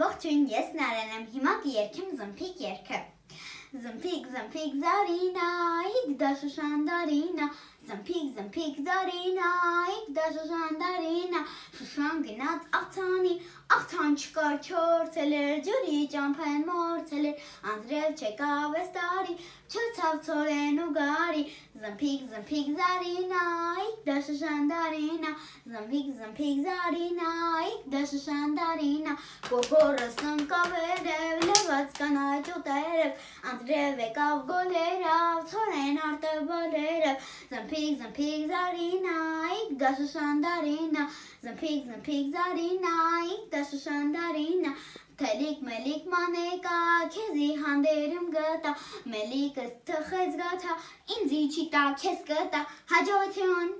Ողջույն, ես Նարեն եմ։ Հիմա կերքեմ զմփիկ երգը։ Զմփիկ, զմփիկ Զարինա, իգ դաշուշանդարինա, զմփիկ, զմփիկ Զարինա, իգ դաշուշանդարինա, շուշան գնաց աղցանի, աղցան չկար չորցել էր, ջուրի ճամփեն մորցել էր, անձրև չեկավ էս տարի, չցավ ծորեն ու գարի, զմփիկ, զմփիկ Զարինա, իգ դաշուշանդարինա, զմփիկ, զմփիկ Զարինա, իգ դաշուշանդարինա, կոկորս ընկավ երև, լված կանաչ ուտերև, անձրև եկավ գոլերավ, ծորեն արտը բոլերև, զմփիկ, զմփիկ Զարինայիկ, դաշուշանդարինա, զմփիկ, զմփիկ Զարինայիկ, դաշուշանդարինա, Թելիկ մելիկ մանեկա, քեզի հանդերում գտա, մելիկս թխեց գաթա, ինձի չի տա, քեզ կտա, հաջողություն